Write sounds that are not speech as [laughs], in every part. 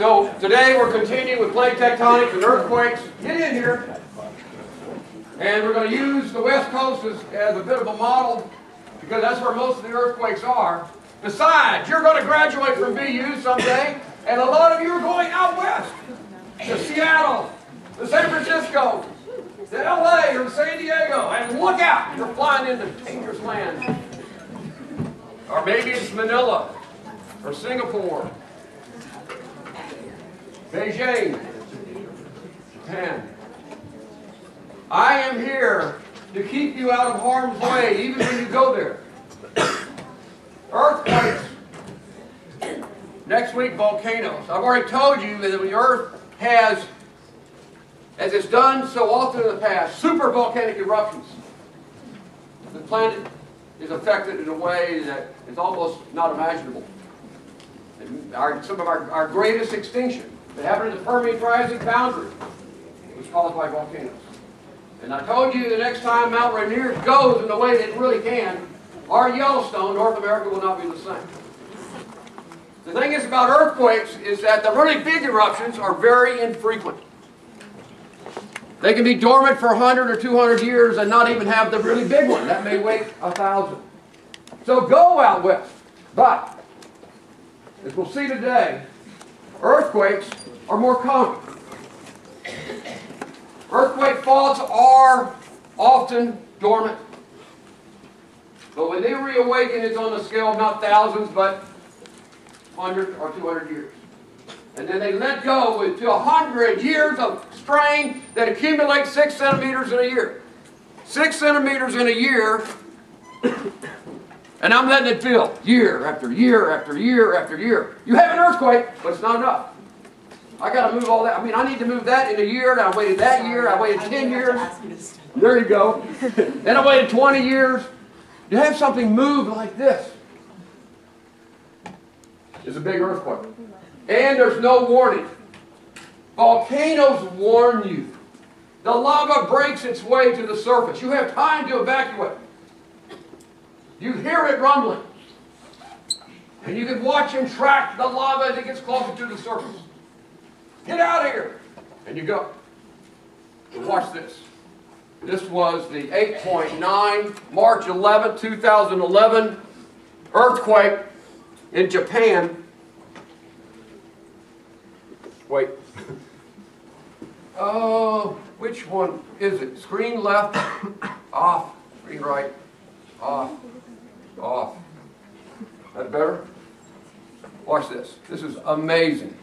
So today we're continuing with plate tectonics and earthquakes. Get in here. And we're going to use the West Coast as, as a bit of a model because that's where most of the earthquakes are. Besides, you're going to graduate from BU someday, and a lot of you are going out west to Seattle, to San Francisco, to LA, or San Diego. And look out, you're flying into dangerous land. Or maybe it's Manila, or Singapore, Beijing, Japan. I am here to keep you out of harm's way, even when you go there. Earthquakes. Next week, volcanoes. I've already told you that the Earth has, as it's done so often in the past, super volcanic eruptions. The planet is affected in a way that is almost not imaginable. Our, some of our, our greatest extinction that happened in the Permian Triassic boundary was caused by volcanoes. And I told you the next time Mount Rainier goes in the way that it really can, our Yellowstone, North America, will not be the same. The thing is about earthquakes is that the really big eruptions are very infrequent. They can be dormant for 100 or 200 years and not even have the really big one. That may wait a thousand. So go out west. But, as we'll see today, earthquakes are more common. Earthquake faults are often dormant. But when they reawaken, it's on a scale of not thousands, but 100 or 200 years. And then they let go into 100 years of strain that accumulates 6 centimeters in a year. 6 centimeters in a year, [coughs] and I'm letting it build year after year after year after year. You have an earthquake, but it's not enough. I got to move all that. I mean, I need to move that in a year, and I waited that year, I waited 10 years. There you go. then I waited 20 years. You have something move like this. It's a big earthquake. And there's no warning. Volcanoes warn you. The lava breaks its way to the surface. You have time to evacuate. You hear it rumbling. And you can watch and track the lava as it gets closer to the surface. Get out of here! And you go. But watch this. This was the 8.9, March 11, 2011 earthquake in Japan. Wait. Oh, which one is it? Screen left, off, screen right, off, off. That better? Watch this. This is amazing.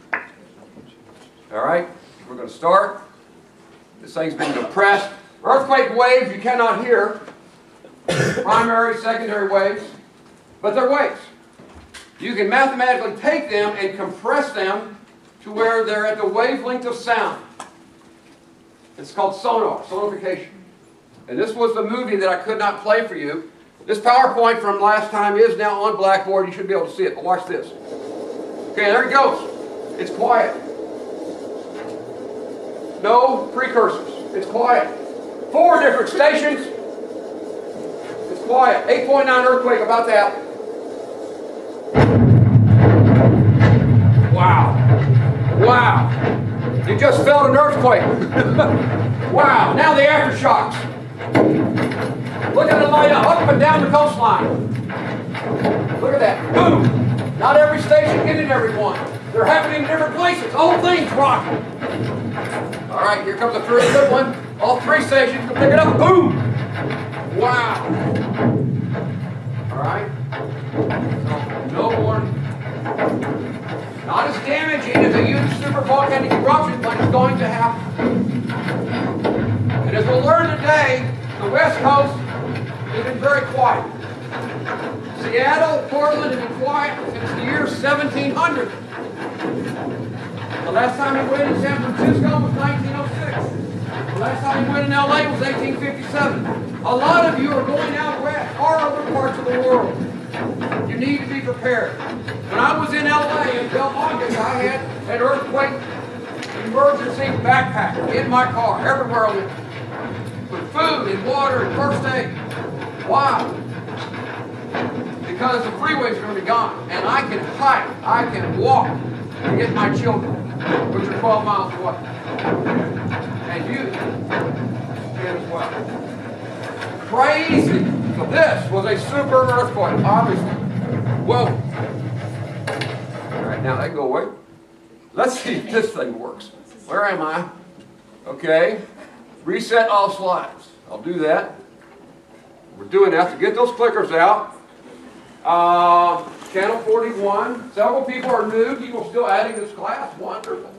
All right, we're going to start. This thing's been depressed. Earthquake waves you cannot hear. [coughs] Primary, secondary waves. But they're waves. You can mathematically take them and compress them to where they're at the wavelength of sound. It's called sonar, sonification. And this was the movie that I could not play for you. This PowerPoint from last time is now on Blackboard. You should be able to see it, but watch this. Okay, there it goes. It's quiet. No precursors. It's quiet. Four different stations. It's quiet. 8.9 earthquake about that. Wow. Wow. You just felt an earthquake. [laughs] wow. Now the aftershocks. Look at the light up, up and down the coastline. Look at that. Boom. Not every station getting every one. They're happening in different places. The whole thing's rocking. All right, here comes a pretty good one. All three stations can pick it up. Boom! Wow. All right. So, no warning. Not as damaging as a huge supervolcanic eruption, but it's going to happen. And as we'll learn today, the West Coast has been very quiet. Seattle, Portland have been quiet since the year 1700. The last time he went in San Francisco was 1906. The last time he went in LA was 1857. A lot of you are going out west or other parts of the world. You need to be prepared. When I was in LA until August, I had an earthquake emergency backpack in my car, everywhere I went. With food and water and first aid. Why? Because the freeways are going to be gone. And I can hike, I can walk to get my children. Which are 12 miles away. And you as well. Crazy. So this was a super earthquake, obviously. Whoa. All right, now that go away. Let's see if this thing works. Where am I? Okay. Reset all slides. I'll do that. We're doing that to get those clickers out. Uh, channel 41. Several people are new. People still adding this class. Wonderful.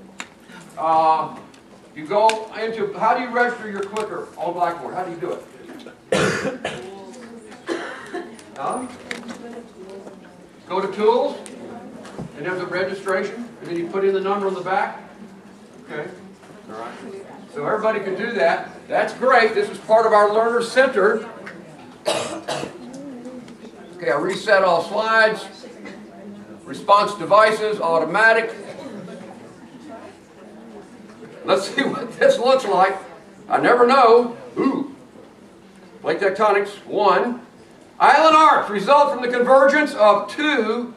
Uh, you go into, how do you register your clicker on Blackboard? How do you do it? huh? Go to Tools, and there's a registration, and then you put in the number on the back. Okay. All right. So everybody can do that. That's great. This is part of our Learner Center. [coughs] Okay, I reset all slides. Response devices, automatic. Let's see what [laughs] this looks like. I never know. Ooh. Plate tectonics, one. Island arcs result from the convergence of two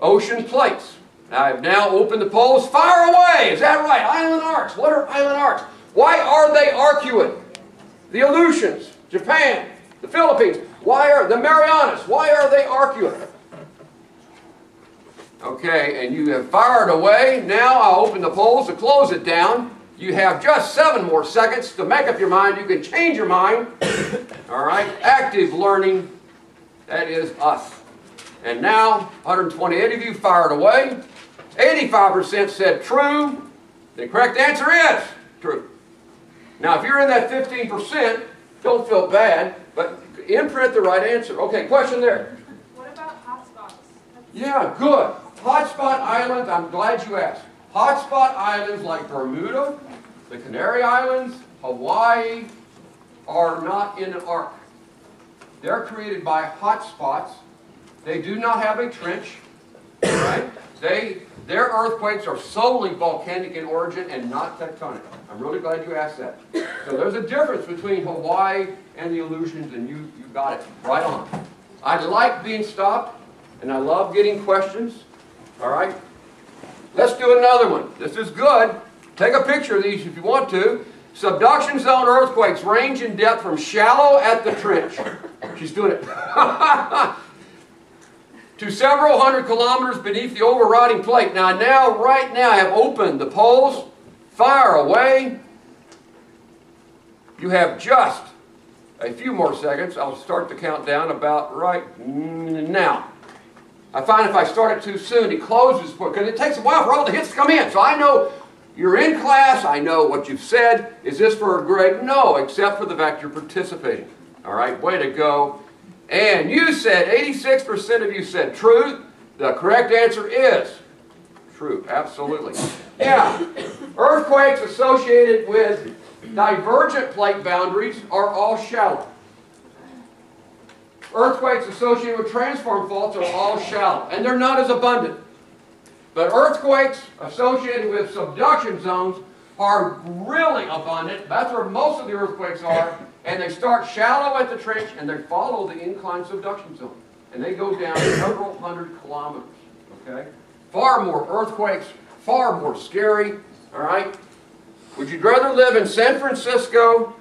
ocean plates. I've now opened the polls. Fire away! Is that right? Island arcs. What are island arcs? Why are they arcuate? The Aleutians, Japan, the Philippines. Why are the Marianas? Why are they arcuate? Okay, and you have fired away. Now I'll open the polls to close it down. You have just seven more seconds to make up your mind. You can change your mind. [coughs] All right, active learning. That is us. And now, 128 of you fired away. 85% said true. The correct answer is true. Now, if you're in that 15%, don't feel bad, but imprint the right answer. Okay, question there. What about hotspots? Yeah, good. Hotspot islands, I'm glad you asked. Hotspot islands like Bermuda, the Canary Islands, Hawaii, are not in an arc. They're created by hotspots. They do not have a trench, right? They, their earthquakes are solely volcanic in origin and not tectonic. I'm really glad you asked that. So there's a difference between Hawaii and the Aleutians, and you, you got it right on. I like being stopped, and I love getting questions. All right? Let's do another one. This is good. Take a picture of these if you want to. Subduction zone earthquakes range in depth from shallow at the trench. She's doing it. [laughs] to several hundred kilometers beneath the overriding plate. Now, now, right now, I have opened the polls. Fire away. You have just a few more seconds. I'll start the countdown about right now. I find if I start it too soon, it closes, because it takes a while for all the hits to come in. So I know you're in class, I know what you've said. Is this for a grade? No, except for the fact you're participating. All right, way to go. And you said, 86% of you said truth. The correct answer is true, absolutely. Yeah, earthquakes associated with divergent plate boundaries are all shallow. Earthquakes associated with transform faults are all shallow, and they're not as abundant. But earthquakes associated with subduction zones are really abundant. That's where most of the earthquakes are, and they start shallow at the trench, and they follow the inclined subduction zone. And they go down several hundred kilometers, okay? Far more earthquakes, far more scary, all right? Would you rather live in San Francisco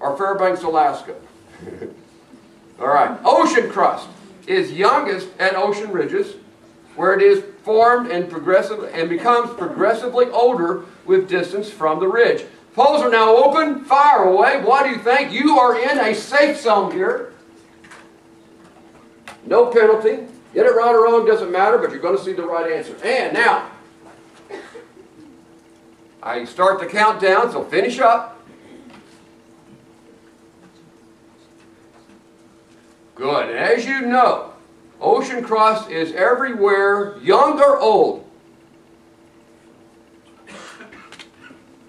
or Fairbanks, Alaska? [laughs] All right. Ocean crust is youngest at ocean ridges, where it is formed and progressive and becomes progressively older with distance from the ridge. Polls are now open. Fire away. What do you think? You are in a safe zone here. No penalty. Get it right or wrong doesn't matter, but you're going to see the right answer. And now, I start the countdown, so finish up. Good. And as you know, ocean crust is everywhere, young or old.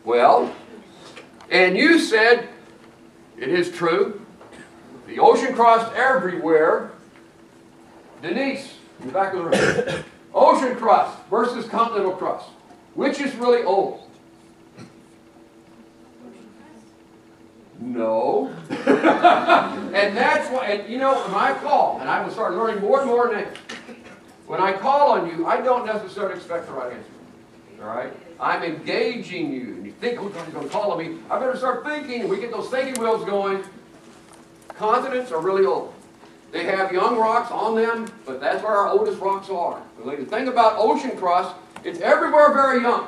Well, and you said, it is true, the ocean crust everywhere. Denise, in the back of the room. [coughs] ocean crust versus continental crust. Which is really old? No. [laughs] and that's why, and you know, my call, and I will start learning more and more names. When I call on you, I don't necessarily expect the right answer. All right? I'm engaging you. And you think, oh, God, he's going to call on me. I better start thinking. We get those thinking wheels going. Continents are really old. They have young rocks on them, but that's where our oldest rocks are. The thing about ocean crust, it's everywhere very young.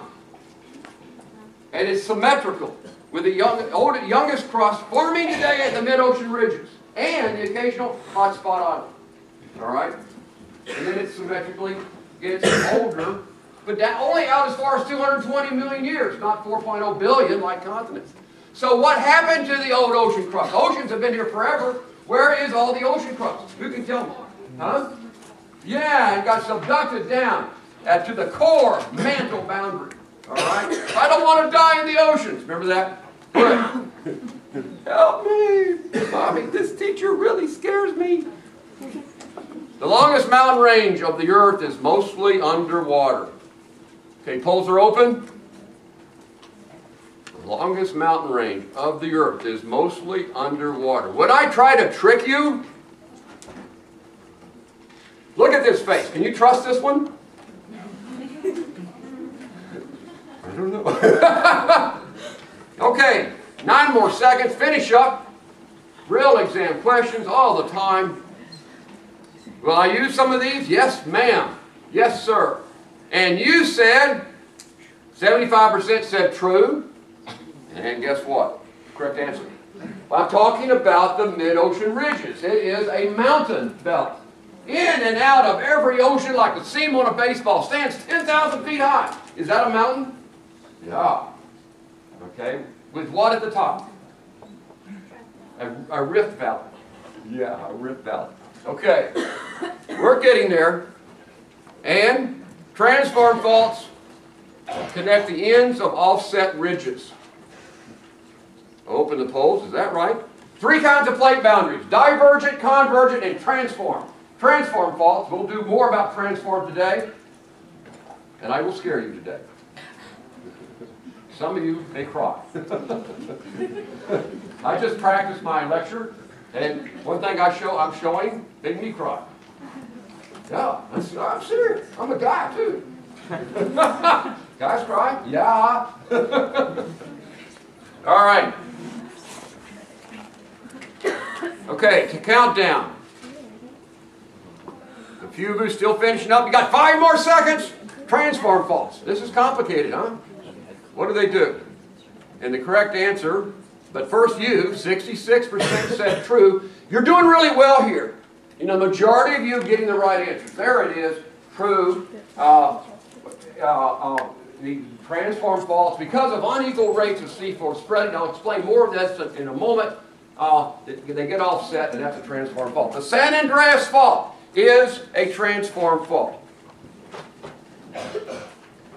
And it's symmetrical, with the young, old, youngest crust forming today at the mid-ocean ridges, and the occasional hotspot island. All right? And then it symmetrically gets older, but that only out as far as 220 million years, not 4.0 billion like continents. So what happened to the old ocean crust? Oceans have been here forever. Where is all the ocean crust? Who can tell me? Huh? Yeah, it got subducted down to the core mantle boundary. All right? I don't want to die in the oceans. Remember that? Help me. Mommy, this teacher really scares me. The longest mountain range of the earth is mostly underwater. Okay, polls are open. The longest mountain range of the earth is mostly underwater. Would I try to trick you? Look at this face. Can you trust this one? [laughs] I don't know. [laughs] more seconds. Finish up. Real exam questions all the time. Will I use some of these? Yes, ma'am. Yes, sir. And you said, 75% said true. And guess what? Correct answer. I'm talking about the mid-ocean ridges. It is a mountain belt. In and out of every ocean like the seam on a baseball. Stands 10,000 feet high. Is that a mountain? Yeah. Okay. With what at the top? A, a rift valley. Yeah, a rift valley. Okay. We're getting there. And transform faults connect the ends of offset ridges. Open the polls, is that right? Three kinds of plate boundaries, divergent, convergent, and transform. Transform faults, we'll do more about transform today, and I will scare you today. Some of you may cry. [laughs] I just practiced my lecture, and one thing I show, I'm showing made me cry. Yeah, I'm serious. I'm a guy too. [laughs] Guys cry? Yeah. [laughs] All right. Okay, to countdown. The few of you still finishing up. You got five more seconds. Transform faults. This is complicated, huh? What do they do? And the correct answer, but first you, 66% said true. You're doing really well here. You know, majority of you getting the right answer. There it is, true. Uh, uh, uh, the transform faults because of unequal rates of seafloor spreading. I'll explain more of this in a moment. Uh, they get offset, and that's a transform fault. The San Andreas fault is a transform fault.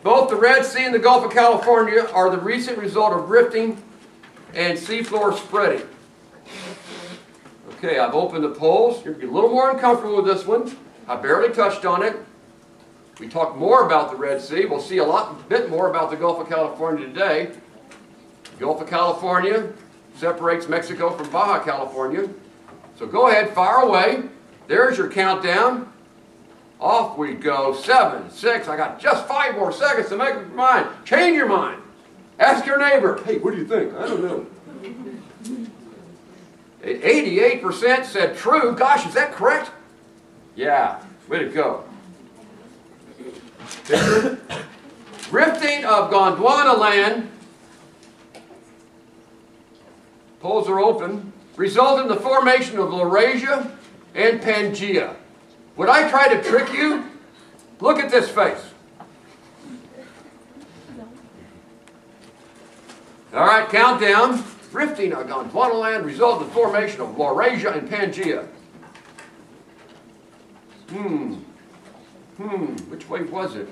Both the Red Sea and the Gulf of California are the recent result of rifting and seafloor spreading. Okay, I've opened the polls. You're a little more uncomfortable with this one. I barely touched on it. We talked more about the Red Sea. We'll see a lot bit more about the Gulf of California today. The Gulf of California separates Mexico from Baja California. So go ahead, fire away. There's your countdown. Off we go. Seven, six. I got just five more seconds to make up your mind. Change your mind. Ask your neighbor. Hey, what do you think? I don't know. 88% said true. Gosh, is that correct? Yeah, way to go. [coughs] Rifting of Gondwana land, polls are open, result in the formation of Laurasia and Pangaea. Would I try to trick you? Look at this face. All right, countdown. Rifting of Gondwana land result in the formation of Laurasia and Pangaea. Hmm. Hmm. Which way was it?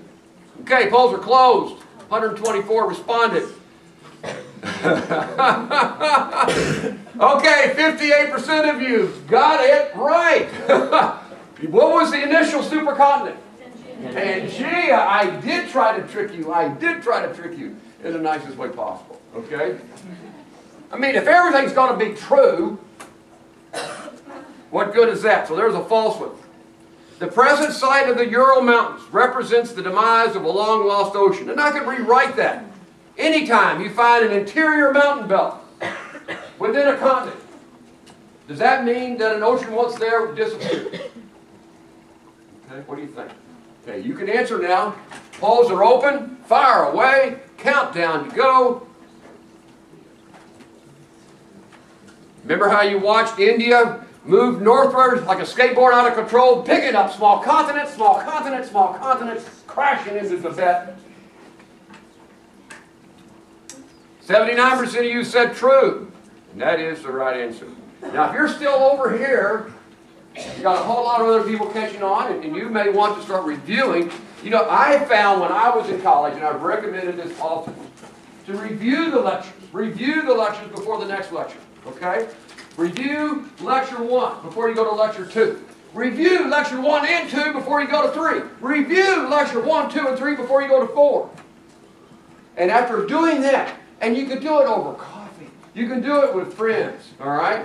Okay, polls are closed. 124 responded. [laughs] okay, 58% of you got it right. [laughs] what was the initial supercontinent? Pangea. I did try to trick you. I did try to trick you in the nicest way possible. Okay? I mean, if everything's going to be true, what good is that? So there's a false one. The present site of the Ural Mountains represents the demise of a long lost ocean. And I could rewrite that. Anytime you find an interior mountain belt within a continent, does that mean that an ocean once there disappeared? Okay, what do you think? Okay, you can answer now. Polls are open. Fire away. Countdown to go. Remember how you watched India move northward like a skateboard out of control, picking up small continents, small continents, small continents, crashing into Tibet. 79% of you said true. And that is the right answer. Now, if you're still over here, you got a whole lot of other people catching on, and, and you may want to start reviewing. You know, I found when I was in college, and I've recommended this often, to review the lectures. Review the lectures before the next lecture, okay? Review lecture one before you go to lecture two. Review lecture one and two before you go to three. Review lecture one, two, and three before you go to four. And after doing that, and you can do it over coffee, you can do it with friends, all right?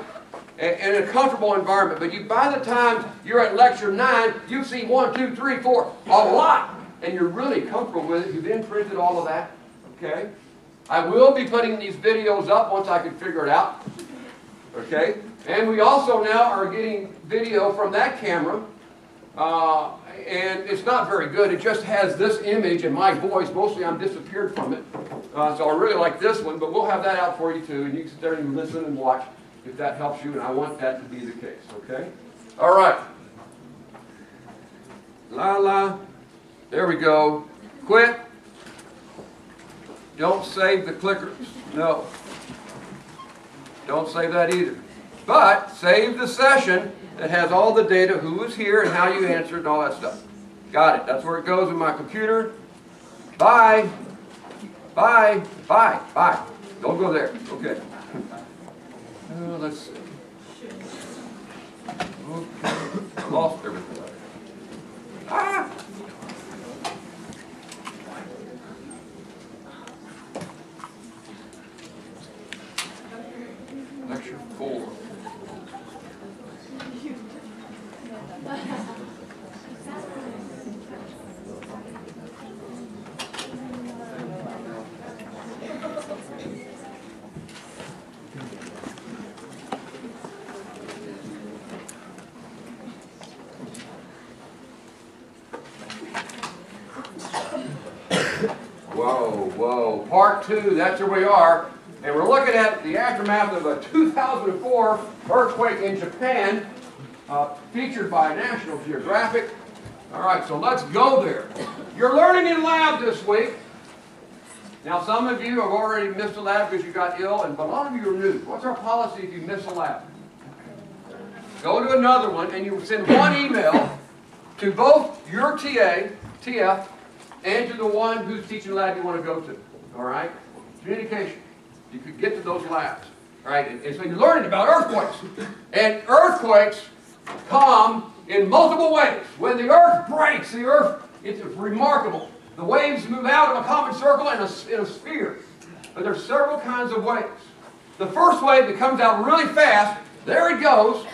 In a comfortable environment. But you, by the time you're at lecture nine, you've seen one, two, three, four, a lot, and you're really comfortable with it. You've imprinted all of that, okay? I will be putting these videos up once I can figure it out. Okay? And we also now are getting video from that camera. Uh, and it's not very good. It just has this image and my voice. Mostly I'm disappeared from it. Uh, so I really like this one, but we'll have that out for you too. And you can sit there and listen and watch if that helps you. And I want that to be the case. Okay? All right. La la. There we go. Quit. Don't save the clickers. No. Don't save that either. But save the session that has all the data, who was here and how you answered and all that stuff. Got it. That's where it goes in my computer. Bye. Bye. Bye. Bye. Don't go there. Okay. [laughs] Uh, let's see. Okay. Lost everything. Ah! Lecture four. Whoa, whoa. Part two, that's where we are. And we're looking at the aftermath of a 2004 earthquake in Japan, uh, featured by National Geographic. All right, so let's go there. You're learning in lab this week. Now, some of you have already missed a lab because you got ill, and but a lot of you are new. What's our policy if you miss a lab? Go to another one, and you send one email to both your TA, TF, and to the one whose teaching lab you want to go to. All right? Communication. You could get to those labs. All right? And, and so you're learning about earthquakes. And earthquakes come in multiple ways. When the earth breaks, the earth, it's remarkable. The waves move out of a common circle in a, in a sphere. But there's several kinds of waves. The first wave that comes out really fast, there it goes.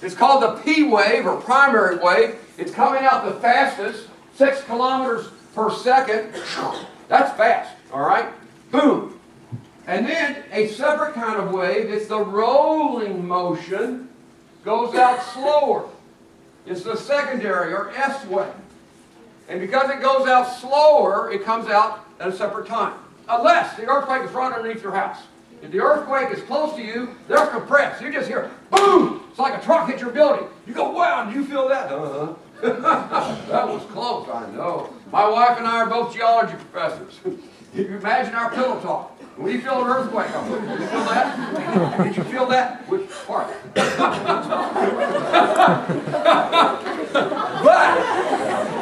It's called the P wave or primary wave. It's coming out the fastest, six kilometers per second. That's fast, all right? Boom. And then a separate kind of wave, it's the rolling motion, goes out slower. It's the secondary or S wave. And because it goes out slower, it comes out at a separate time. Unless the earthquake is right underneath your house. If the earthquake is close to you, they're compressed. You just hear, boom! It's like a truck hit your building. You go, wow, do you feel that? Uh-huh. [laughs] that was close, I know. My wife and I are both geology professors. [laughs] you imagine our pillow talk. When you feel an earthquake, did you feel that? Did you feel that? Which part? [laughs] but,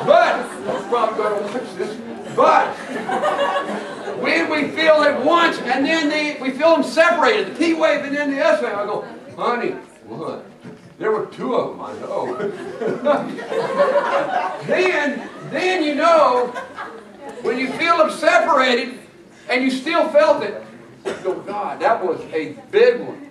but, I'm probably going to watch this, but, when we feel it once and then they, we feel them separated, the P wave and then the S wave, I go, honey, what? There were two of them, I know. [laughs] then, then you know, when you feel them separated and you still felt it, go, God, that was a big one.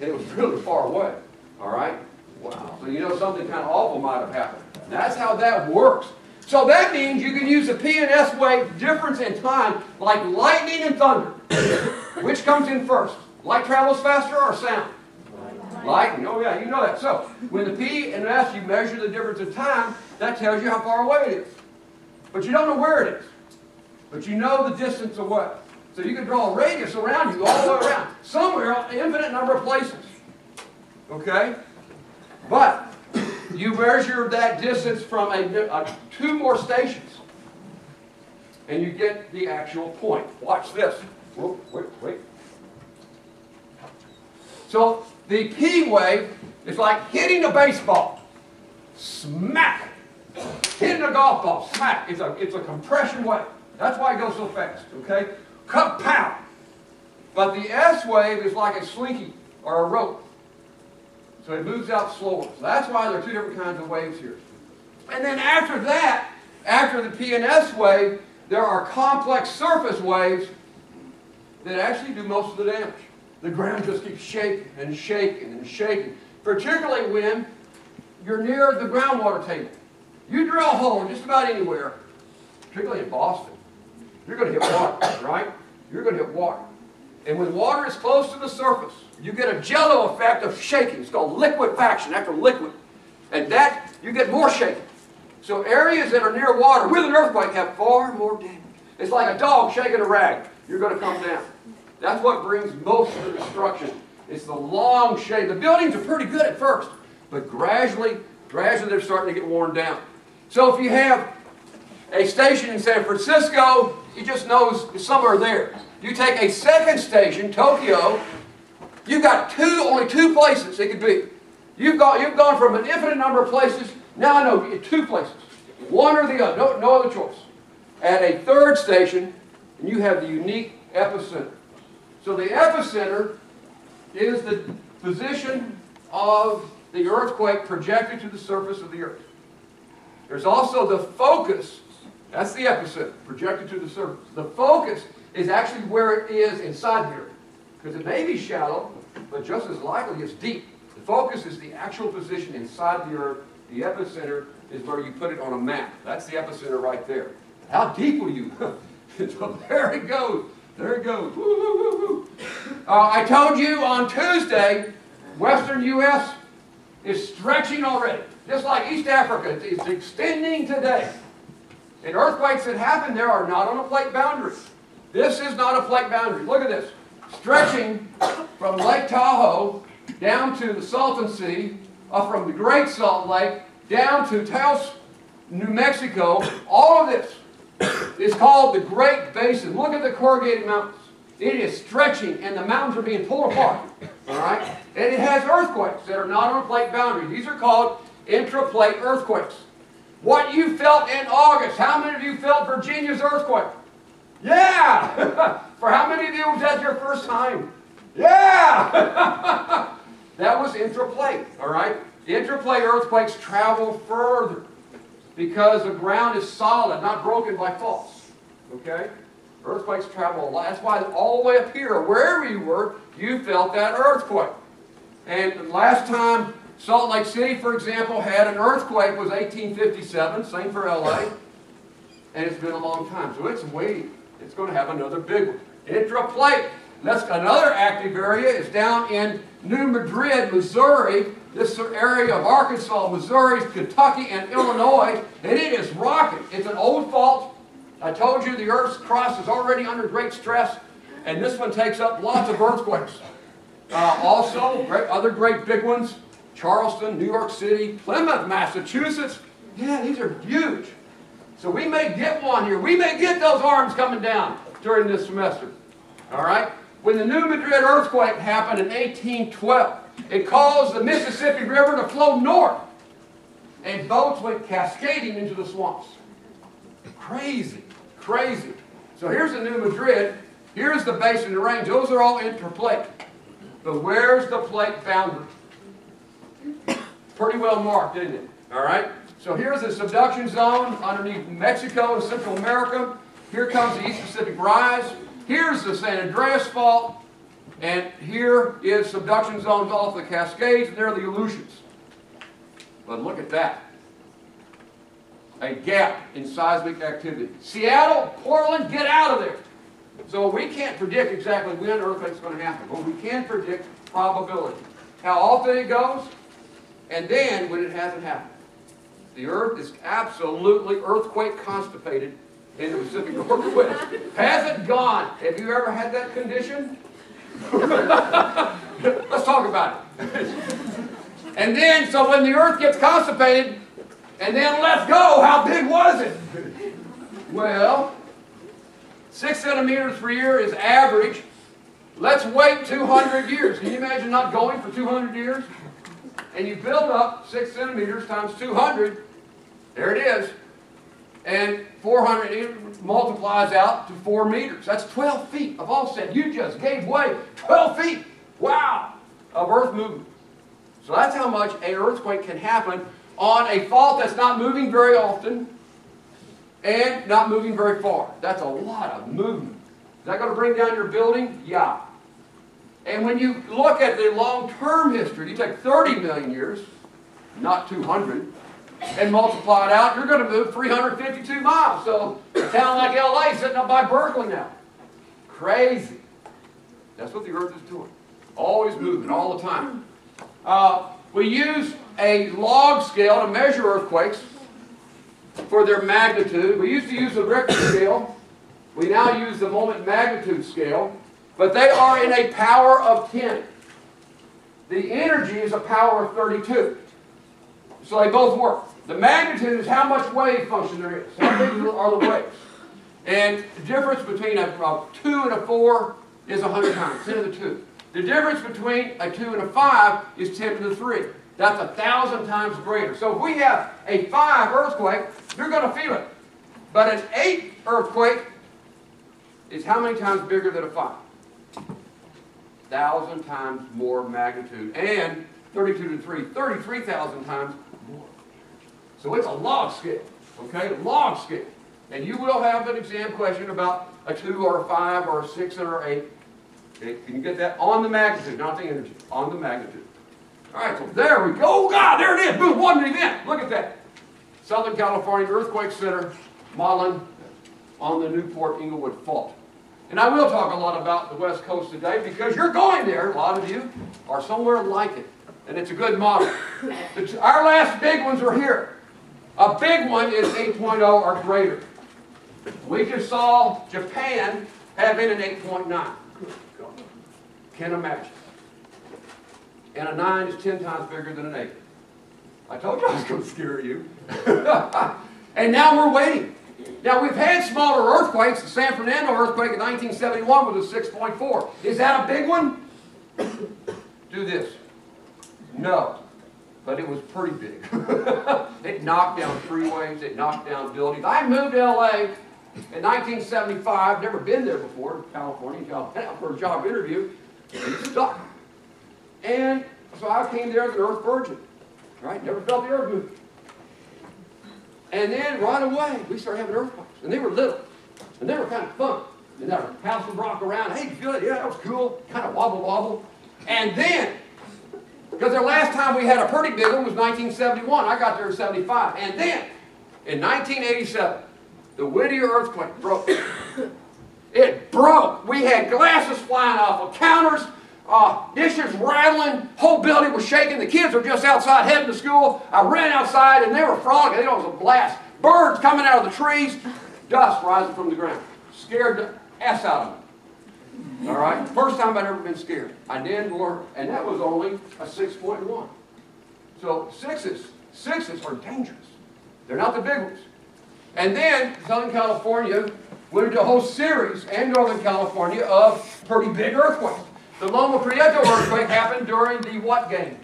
And it was really far away. All right? Wow. So you know something kind of awful might have happened. That's how that works. So that means you can use the P and S wave difference in time like lightning and thunder. [coughs] Which comes in first? Light travels faster or sound? Light. Oh yeah, you know that. So when the P and S, you measure the difference in time, that tells you how far away it is. But you don't know where it is. But you know the distance away. So you can draw a radius around you all the way around. Somewhere, an infinite number of places. Okay? But you measure that distance from a, a, two more stations. And you get the actual point. Watch this. Whoa, wait, wait. So the P wave is like hitting a baseball. Smack. Hitting a golf ball. Smack. It's a, it's a compression wave. That's why it goes so fast. Okay? Cut pow. But the S wave is like a slinky or a rope. So it moves out slower. So that's why there are two different kinds of waves here. And then after that, after the P and S wave, there are complex surface waves that actually do most of the damage. The ground just keeps shaking and shaking and shaking, particularly when you're near the groundwater table. You drill a hole just about anywhere, particularly in Boston, you're going to hit water, right? You're going to hit water. And when water is close to the surface, you get a jello effect of shaking. It's called liquefaction after liquid. And that, you get more shaking. So areas that are near water with an earthquake have far more damage. It's like a dog shaking a rag. You're going to come down. That's what brings most of the destruction. It's the long shake. The buildings are pretty good at first, but gradually, gradually they're starting to get worn down. So if you have a station in San Francisco, you just know it's somewhere there. You take a second station, Tokyo, you've got two, only two places it could be. You've, got, you've gone from an infinite number of places, now I know two places. One or the other, no, no other choice. At a third station, and you have the unique epicenter. So the epicenter is the position of the earthquake projected to the surface of the earth. There's also the focus that's the epicenter, projected to the surface. The focus is actually where it is inside here, Because it may be shallow, but just as likely it's deep. The focus is the actual position inside the Earth. The epicenter is where you put it on a map. That's the epicenter right there. How deep will you? [laughs] so there it goes. There it goes. Woo, woo, woo, uh, I told you on Tuesday, Western U.S. is stretching already. Just like East Africa, it's extending today. And earthquakes that happen there are not on a plate boundary. This is not a plate boundary. Look at this. Stretching from Lake Tahoe down to the Salton Sea, uh, from the Great Salt Lake down to Taos, New Mexico, all of this is called the Great Basin. Look at the corrugated mountains. It is stretching and the mountains are being pulled apart. All right? And it has earthquakes that are not on a plate boundary. These are called intraplate earthquakes. What you felt in August. How many of you felt Virginia's earthquake? Yeah! [laughs] For how many of you was that your first time? Yeah! [laughs] that was intraplate, all right? Intraplate earthquakes travel further because the ground is solid, not broken by faults. Okay? Earthquakes travel a lot. That's why all the way up here, wherever you were, you felt that earthquake. And last time Salt Lake City, for example, had an earthquake, was 1857, same for LA, and it's been a long time. So it's waiting. It's going to have another big one. Intraplate. That's another active area is down in New Madrid, Missouri. This area of Arkansas, Missouri, Kentucky, and Illinois, and it is rocking. It's an old fault. I told you the Earth's crust is already under great stress, and this one takes up lots of earthquakes. Uh, also, great, other great big ones Charleston, New York City, Plymouth, Massachusetts. Yeah, these are huge. So we may get one here. We may get those arms coming down during this semester. All right? When the New Madrid earthquake happened in 1812, it caused the Mississippi River to flow north. And boats went cascading into the swamps. Crazy, crazy. So here's the New Madrid. Here's the basin and the range. Those are all interplate. But where's the plate boundary? Pretty well marked, isn't it? All right? So here's the subduction zone underneath Mexico and Central America. Here comes the East Pacific Rise. Here's the San Andreas Fault. And here is subduction zones off the Cascades, and there are the Aleutians. But look at that. a gap in seismic activity. Seattle, Portland, get out of there. So we can't predict exactly when earthquake's going to happen, but we can predict probability. How often it goes, and then when it hasn't happened. The earth is absolutely earthquake constipated in the Pacific [laughs] Northwest. Hasn't gone. Have you ever had that condition? [laughs] Let's talk about it. and then, so when the earth gets constipated and then lets go, how big was it? Well, six centimeters per year is average. Let's wait 200 years. Can you imagine not going for 200 years? And you build up six centimeters times 200. There it is. And 400 it multiplies out to 4 meters. That's 12 feet of offset. You just gave way 12 feet. Wow! Of earth movement. So that's how much an earthquake can happen on a fault that's not moving very often and not moving very far. That's a lot of movement. Is that going to bring down your building? Yeah. And when you look at the long-term history, you take 30 million years, not 200, and multiply it out, you're going to move 352 miles. So a town like LA sitting up by Berkeley now. Crazy. That's what the earth is doing. Always moving, all the time. Uh, we use a log scale to measure earthquakes for their magnitude. We used to use the Richter scale. We now use the moment magnitude scale. But they are in a power of 10. The energy is a power of 32. So they both work. The magnitude is how much wave function there is. How big are the waves? And the difference between a, a 2 and a 4 is 100 times, 10 to the 2. The difference between a 2 and a 5 is 10 to the 3. That's a thousand times greater. So if we have a 5 earthquake, you're going to feel it. But an 8 earthquake is how many times bigger than a 5? Thousand times more magnitude. And 32 to 3, 33,000 times more. So it's a log scale, okay? Log scale. And you will have an exam question about a 2 or a 5 or a 6 or an 8. Okay? Can you get that? On the magnitude, not the energy. On the magnitude. All right, so there we go. Oh, God, there it is. Boom, one event. Look at that. Southern California Earthquake Center modeling on the Newport Inglewood Fault. And I will talk a lot about the West Coast today because you're going there, a lot of you, are somewhere like it. And it's a good model. [laughs] Our last big ones are here. A big one is 8.0 or greater. We just saw Japan having an 8.9. Can imagine. And a 9 is 10 times bigger than an 8. I told you I was going to scare you. [laughs] and now we're waiting. Now, we've had smaller earthquakes. The San Fernando earthquake in 1971 was a 6.4. Is that a big one? [coughs] Do this. No. But it was pretty big. [laughs] it knocked down freeways. It knocked down buildings. I moved to L.A. in 1975. Never been there before, California, for a job interview. And so I came there as an earth virgin. Right? Never felt the earth move. And then right away, we started having earthquakes. And they were little. And they were kind of fun. And our house would rock around. Hey, it? Yeah, that was cool. Kind of wobble wobble. And then, because the last time we had a pretty big one was 1971. I got there in 75. And then, in 1987, the Whittier earthquake broke. [coughs] it broke. We had glasses flying off of counters uh, dishes rattling, whole building was shaking. The kids were just outside heading to school. I ran outside and they were frolicking. It was a blast. Birds coming out of the trees, dust rising from the ground. Scared the ass out of me. All right? First time I'd ever been scared. I did more, and that was only a 6.1. So sixes, sixes are dangerous. They're not the big ones. And then Southern California went into a whole series, and Northern California, of pretty big earthquakes. The Loma Prieta earthquake happened during the what game?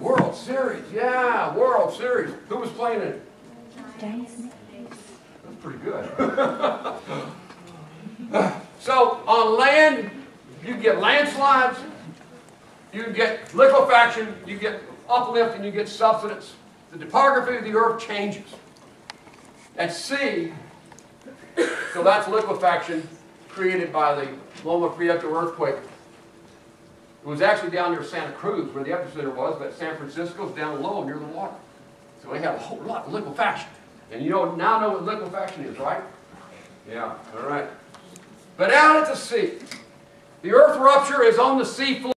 World Series. Yeah, World Series. Who was playing in it? Giants. That's pretty good. [laughs] so on land, you get landslides, you get liquefaction, you get uplift, and you get subsidence. The topography of the earth changes. At sea, so that's liquefaction created by the Loma Prieta earthquake. It was actually down near Santa Cruz where the epicenter was, but San Francisco's down low near the water. So we have a whole lot of liquefaction. And you know, now know what liquefaction is, right? Yeah, all right. But out at the sea, the earth rupture is on the sea floor.